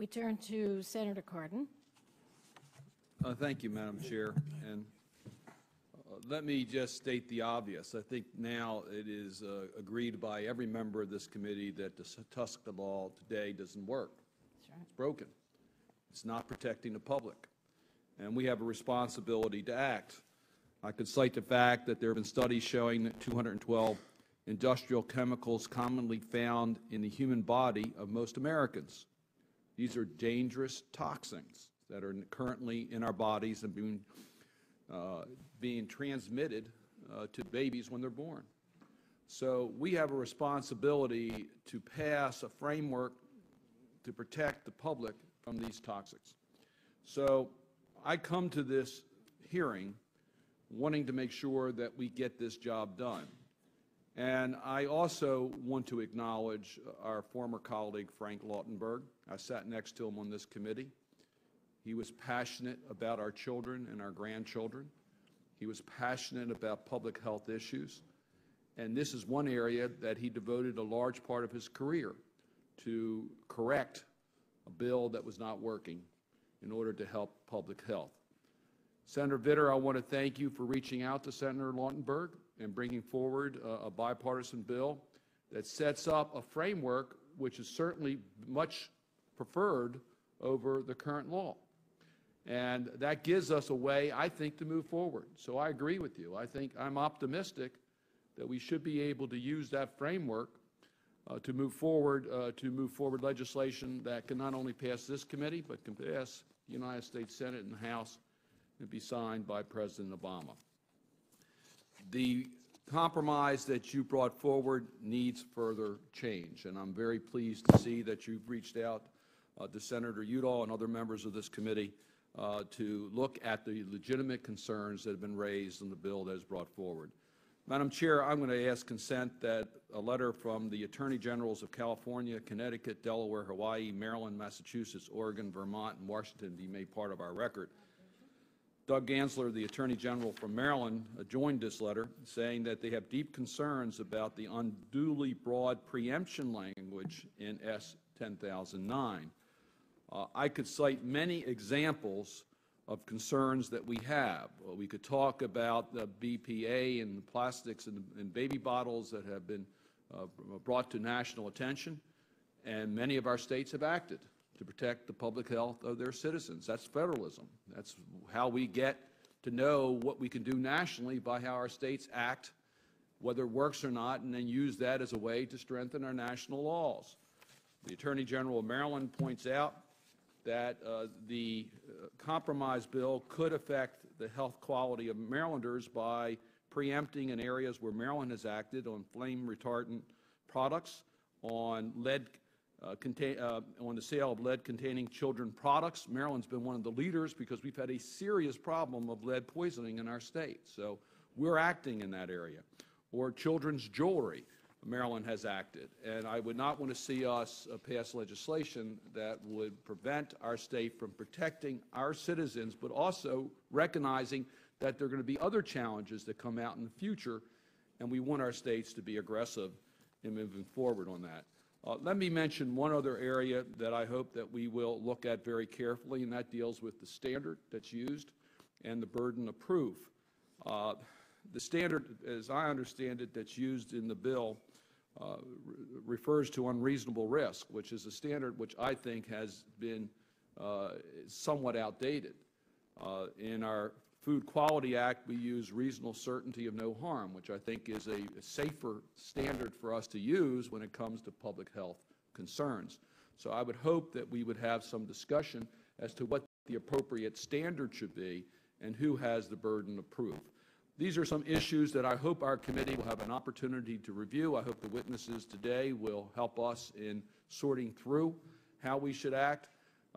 We turn to Senator Cardin. Uh, Thank you, Madam Chair. And uh, let me just state the obvious. I think now it is uh, agreed by every member of this committee that the TSCA law today doesn't work. Right. It's broken. It's not protecting the public. And we have a responsibility to act. I could cite the fact that there have been studies showing that 212 industrial chemicals commonly found in the human body of most Americans. These are dangerous toxins that are currently in our bodies and being, uh, being transmitted uh, to babies when they're born. So we have a responsibility to pass a framework to protect the public from these toxics. So I come to this hearing wanting to make sure that we get this job done. And I also want to acknowledge our former colleague, Frank Lautenberg. I sat next to him on this committee. He was passionate about our children and our grandchildren. He was passionate about public health issues. And this is one area that he devoted a large part of his career to correct a bill that was not working in order to help public health. Senator Vitter, I want to thank you for reaching out to Senator Lautenberg and bringing forward a, a bipartisan bill that sets up a framework which is certainly much preferred over the current law. And that gives us a way, I think, to move forward. So I agree with you. I think I'm optimistic that we should be able to use that framework uh, to move forward, uh, to move forward legislation that can not only pass this committee, but can pass the United States Senate and House and be signed by President Obama. The compromise that you brought forward needs further change, and I'm very pleased to see that you've reached out uh, to Senator Udall and other members of this committee uh, to look at the legitimate concerns that have been raised in the bill that is brought forward. Madam Chair, I'm going to ask consent that a letter from the Attorney Generals of California, Connecticut, Delaware, Hawaii, Maryland, Massachusetts, Oregon, Vermont, and Washington be made part of our record. Doug Gansler, the Attorney General from Maryland, uh, joined this letter, saying that they have deep concerns about the unduly broad preemption language in S 10009. Uh, I could cite many examples of concerns that we have. Uh, we could talk about the BPA and the plastics and, in baby bottles that have been uh, brought to national attention, and many of our states have acted to protect the public health of their citizens. That's federalism. That's how we get to know what we can do nationally by how our states act, whether it works or not, and then use that as a way to strengthen our national laws. The Attorney General of Maryland points out that uh, the uh, compromise bill could affect the health quality of Marylanders by preempting in areas where Maryland has acted on flame retardant products, on lead uh, contain, uh, on the sale of lead-containing children products. Maryland's been one of the leaders because we've had a serious problem of lead poisoning in our state. So we're acting in that area. Or children's jewelry. Maryland has acted. And I would not want to see us uh, pass legislation that would prevent our state from protecting our citizens, but also recognizing that there are going to be other challenges that come out in the future, and we want our states to be aggressive in moving forward on that. Uh, let me mention one other area that I hope that we will look at very carefully, and that deals with the standard that's used and the burden of proof. Uh, the standard, as I understand it, that's used in the bill uh, re refers to unreasonable risk, which is a standard which I think has been uh, somewhat outdated. Uh, in our Food Quality Act, we use reasonable certainty of no harm, which I think is a safer standard for us to use when it comes to public health concerns. So I would hope that we would have some discussion as to what the appropriate standard should be and who has the burden of proof. These are some issues that I hope our committee will have an opportunity to review. I hope the witnesses today will help us in sorting through how we should act.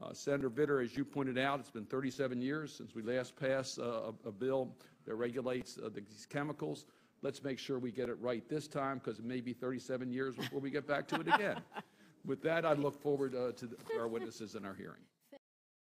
Uh, Senator Vitter, as you pointed out, it's been 37 years since we last passed uh, a, a, bill that regulates uh, these chemicals. Let's make sure we get it right this time because it may be 37 years before we get back to it again. With that, I look forward uh, to the, our witnesses in our hearing.